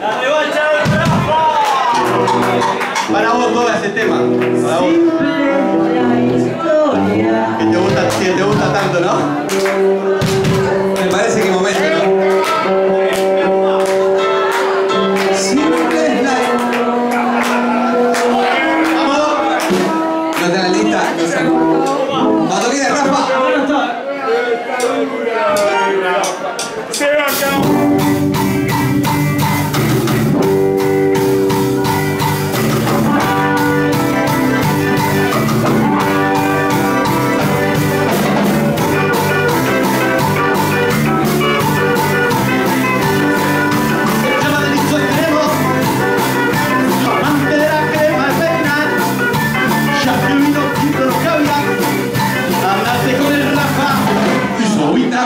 La revancha del Rafa. Para vos todo ese tema. Para vos. Que te gusta, que te gusta tanto, ¿no? Me parece que momento, ¿no? Vamos, no te la lista, Gracias.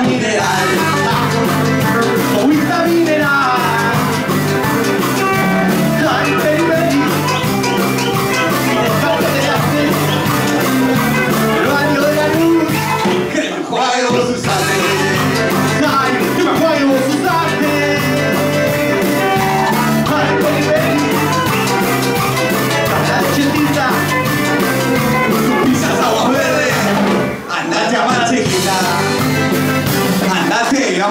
camminerai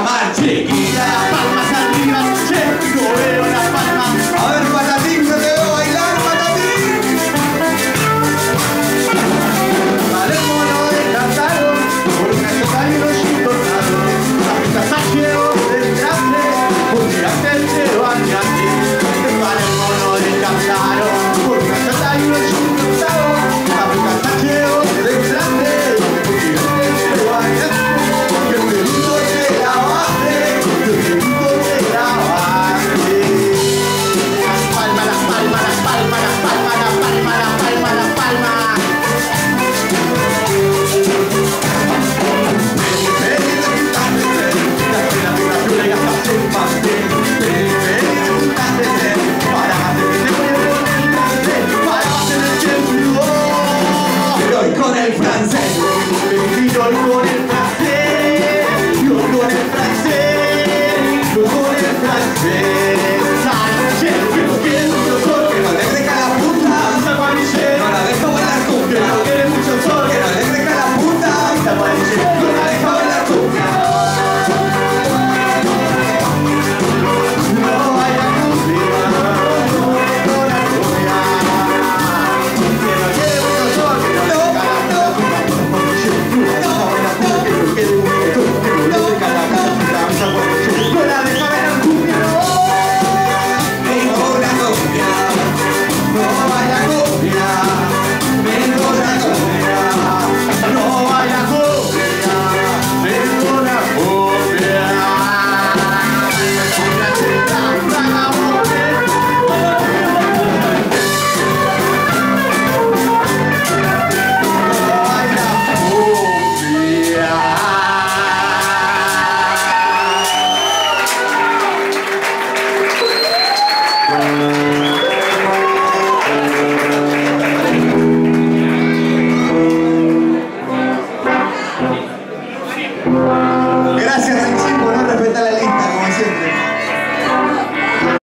palmar, chiquilla, palmas arriba, se corrieron las palmas. A ver, patatín, yo te veo bailar, patatín. Vale, mono descansaron, por un necesario sin tornado. La pista está lleno del grande, un tirante, pero al grande. con el francés. Y yo no